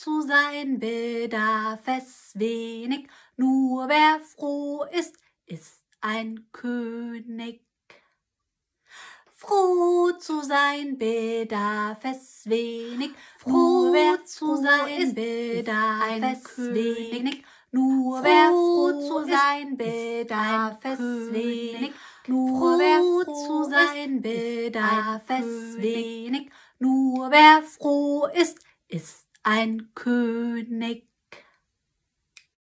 zu sein bedarf es wenig, nur wer froh ist, ist ein König. Froh zu sein bedarf es wenig, froh wer zu sein bedarf es wenig, nur wer froh zu sein bedarf es wenig, nur wer froh zu sein bedarf es wenig, nur wer froh ist, ist ein König.